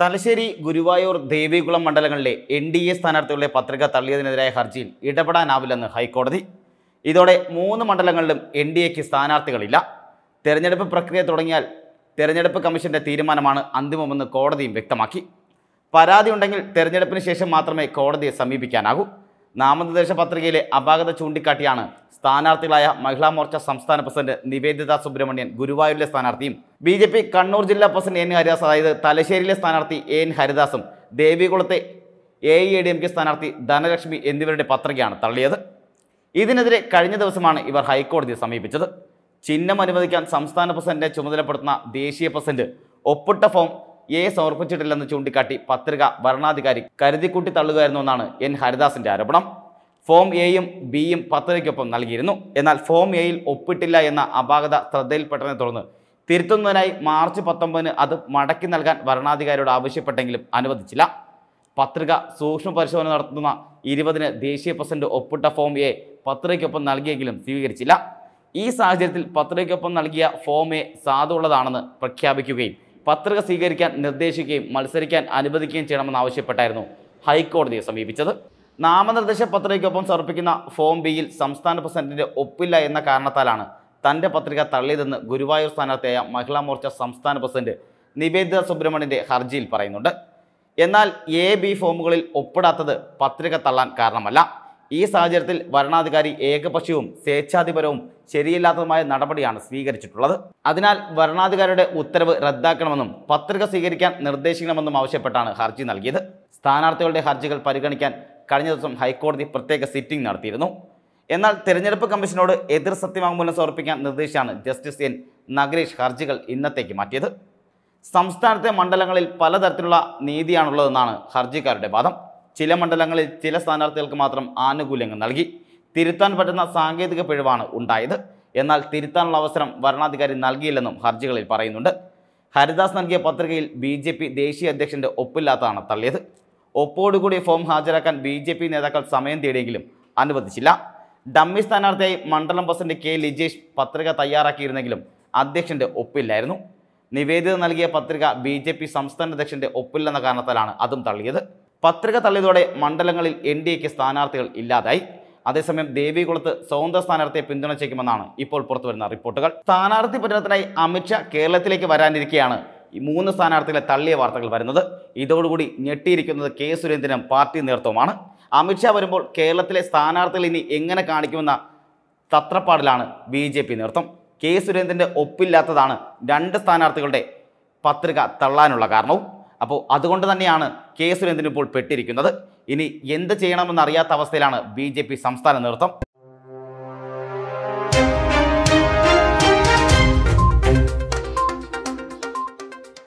തലശ്ശേരി ഗുരുവായൂർ ദേവികുളം മണ്ഡലങ്ങളിലെ N D A സ്ഥാനാർത്ഥികളുടെ പത്രിക തള്ളിയതിനെതിരായ ഹർജിയിൽ ഇടപെടാനാവില്ലെന്ന് ഹൈക്കോടതി. ഇതോടെ മൂന്ന് മണ്ഡലങ്ങളിലും എൻ ഡി എക്ക് സ്ഥാനാർത്ഥികളില്ല. തെരഞ്ഞെടുപ്പ് പ്രക്രിയ തുടങ്ങിയാൽ തെരഞ്ഞെടുപ്പ് കമ്മീഷന്റെ തീരുമാനമാണ് അന്തിമമെന്ന് കോടതിയും വ്യക്തമാക്കി. പരാതി ഉണ്ടെങ്കിൽ തെരഞ്ഞെടുപ്പിന് ശേഷം മാത്രമേ കോടതിയെ സമീപിക്കാനാകൂ. നാമനിർദ്ദേശ പത്രികയിലെ അപാകത ചൂണ്ടിക്കാട്ടിയാണ് സ്ഥാനാർത്ഥികളായ മഹിളാ മോർച്ച സംസ്ഥാന പ്രസിഡന്റ് നിവേദിത സുബ്രഹ്മണ്യൻ ഗുരുവായൂരിലെ സ്ഥാനാർത്ഥിയും ബി ജെ പി കണ്ണൂർ ജില്ലാ പ്രസിഡന്റ് എൻ ഹരിദാസ് അതായത് തലശ്ശേരിയിലെ സ്ഥാനാർത്ഥി എൻ ഹരിദാസും ദേവികുളത്തെ A I A D M K സ്ഥാനാർത്ഥി ധനലക്ഷ്മി എന്നിവരുടെ പത്രികയാണ് തള്ളിയത്. ഇതിനെതിരെ കഴിഞ്ഞ ദിവസമാണ് ഇവർ ഹൈക്കോടതിയെ സമീപിച്ചത്. ചിഹ്നം അനുവദിക്കാൻ സംസ്ഥാന പ്രസിഡന്റിനെ ചുമതലപ്പെടുത്തുന്ന ദേശീയ പ്രസിഡന്റ് ഒപ്പിട്ട ഫോം എ സമർപ്പിച്ചിട്ടില്ലെന്ന് ചൂണ്ടിക്കാട്ടി പത്രിക ഭരണാധികാരി കരുതിക്കൂട്ടി തള്ളുകയായിരുന്നു എന്നാണ് എൻ ഹരിദാസിന്റെ ആരോപണം. ഫോം എയും ബിയും പത്രികയ്ക്കൊപ്പം നൽകിയിരുന്നു. എന്നാൽ ഫോം എയിൽ ഒപ്പിട്ടില്ല എന്ന അപാകത ശ്രദ്ധയിൽപ്പെട്ടതിനെ തുടർന്ന് തിരുത്തുന്നതിനായി മാർച്ച് പത്തൊമ്പതിന് അത് മടക്കി നൽകാൻ ഭരണാധികാരിയോട് ആവശ്യപ്പെട്ടെങ്കിലും അനുവദിച്ചില്ല. പത്രിക സൂക്ഷ്മ പരിശോധന നടത്തുന്ന ഇരുപതിന് ദേശീയ പ്രസിഡന്റ് ഒപ്പിട്ട ഫോം എ പത്രികയ്ക്കൊപ്പം നൽകിയെങ്കിലും സ്വീകരിച്ചില്ല. ഈ സാഹചര്യത്തിൽ പത്രികയ്ക്കൊപ്പം നൽകിയ ഫോം എ സാധുള്ളതാണെന്ന് പ്രഖ്യാപിക്കുകയും പത്രിക സ്വീകരിക്കാൻ നിർദ്ദേശിക്കുകയും മത്സരിക്കാൻ അനുവദിക്കുകയും ചെയ്യണമെന്നാവശ്യപ്പെട്ടായിരുന്നു ഹൈക്കോടതിയെ സമീപിച്ചത്. നാമനിർദ്ദേശ പത്രികയ്ക്കൊപ്പം സമർപ്പിക്കുന്ന ഫോം ബിയിൽ സംസ്ഥാന പ്രസിഡന്റിന്റെ ഒപ്പില്ല എന്ന കാരണത്താലാണ് തന്റെ പത്രിക തള്ളിയതെന്ന് ഗുരുവായൂർ സ്ഥാനാർത്ഥിയായ മഹിളാ മോർച്ച സംസ്ഥാന പ്രസിഡന്റ് നിവേദിത സുബ്രഹ്മണ്യന്റെ ഹർജിയിൽ പറയുന്നുണ്ട്. എന്നാൽ എ ബി ഫോമുകളിൽ ഒപ്പിടാത്തത് പത്രിക തള്ളാൻ കാരണമല്ല. ഈ സാഹചര്യത്തിൽ വരണാധികാരി ഏകപക്ഷീയവും സ്വേച്ഛാധിപരവും ശരിയല്ലാത്തതുമായ നടപടിയാണ് സ്വീകരിച്ചിട്ടുള്ളത്. അതിനാൽ ഭരണാധികാരിയുടെ ഉത്തരവ് റദ്ദാക്കണമെന്നും പത്രിക സ്വീകരിക്കാൻ നിർദ്ദേശിക്കണമെന്നും ആവശ്യപ്പെട്ടാണ് ഹർജി നൽകിയത്. സ്ഥാനാർത്ഥികളുടെ ഹർജികൾ പരിഗണിക്കാൻ കഴിഞ്ഞ ദിവസം ഹൈക്കോടതി പ്രത്യേക സിറ്റിംഗ് നടത്തിയിരുന്നു. എന്നാൽ തെരഞ്ഞെടുപ്പ് കമ്മീഷനോട് എതിർ സത്യവാങ്മൂലം സമർപ്പിക്കാൻ നിർദ്ദേശിച്ചാണ് ജസ്റ്റിസ് എൻ. നഗരേഷ് ഹർജികൾ ഇന്നത്തേക്ക് മാറ്റിയത്. സംസ്ഥാനത്തെ മണ്ഡലങ്ങളിൽ പലതരത്തിലുള്ള നീതിയാണുള്ളതെന്നാണ് ഹർജിക്കാരുടെ വാദം. ചില മണ്ഡലങ്ങളിൽ ചില സ്ഥാനാർത്ഥികൾക്ക് മാത്രം ആനുകൂല്യങ്ങൾ നൽകി. തിരുത്താൻ പറ്റുന്ന സാങ്കേതിക പിഴവാണ് ഉണ്ടായത്. എന്നാൽ തിരുത്താനുള്ള അവസരം വരണാധികാരി നൽകിയില്ലെന്നും ഹർജികളിൽ പറയുന്നുണ്ട്. ഹരിദാസ് നൽകിയ പത്രികയിൽ ബി ജെ പി ദേശീയ അധ്യക്ഷന്റെ ഒപ്പില്ലാത്തതാണ് തള്ളിയത്. ഒപ്പോടുകൂടി ഫോം ഹാജരാക്കാൻ ബി ജെ പി നേതാക്കൾ സമയം തേടിയെങ്കിലും അനുവദിച്ചില്ല. ഡമ്മി സ്ഥാനാർത്ഥിയായി മണ്ഡലം പ്രസിഡന്റ് കെ ലിജേഷ് പത്രിക തയ്യാറാക്കിയിരുന്നെങ്കിലും അധ്യക്ഷന്റെ ഒപ്പില്ലായിരുന്നു. നിവേദിത നൽകിയ പത്രിക ബി ജെ പി സംസ്ഥാന അധ്യക്ഷന്റെ ഒപ്പില്ലെന്ന കാരണത്താലാണ് അതും തള്ളിയത്. പത്രിക തള്ളിയതോടെ മണ്ഡലങ്ങളിൽ എൻ ഡി എക്ക് സ്ഥാനാർത്ഥികൾ ഇല്ലാതായി. അതേസമയം ദേവികുളത്ത് സ്വതന്ത്ര സ്ഥാനാർത്ഥിയെ പിന്തുണച്ചേക്കുമെന്നാണ് ഇപ്പോൾ പുറത്തുവരുന്ന റിപ്പോർട്ടുകൾ. സ്ഥാനാർത്ഥി പര്യടനത്തിനായി അമിത്ഷാ കേരളത്തിലേക്ക് വരാനിരിക്കെയാണ് ഈ മൂന്ന് സ്ഥാനാർത്ഥികളെ തള്ളിയ വാർത്തകൾ വരുന്നത്. ഇതോടുകൂടി ഞെട്ടിയിരിക്കുന്നത് കെ സുരേന്ദ്രനും പാർട്ടി നേതൃത്വമാണ് അമിത്ഷാ വരുമ്പോൾ കേരളത്തിലെ സ്ഥാനാർത്ഥികൾ ഇനി എങ്ങനെ കാണിക്കുമെന്ന തത്രപ്പാടിലാണ് ബി ജെ പി നേതൃത്വം. കെ സുരേന്ദ്രന്റെ ഒപ്പില്ലാത്തതാണ് രണ്ട് സ്ഥാനാർത്ഥികളുടെ പത്രിക തള്ളാനുള്ള കാരണവും. അപ്പോൾ അതുകൊണ്ട് തന്നെയാണ് കെ സുരേന്ദ്രൻ ഇപ്പോൾ പെട്ടിരിക്കുന്നത്. ഇനി എന്ത് ചെയ്യണമെന്നറിയാത്ത അവസ്ഥയിലാണ് ബി സംസ്ഥാന നേതൃത്വം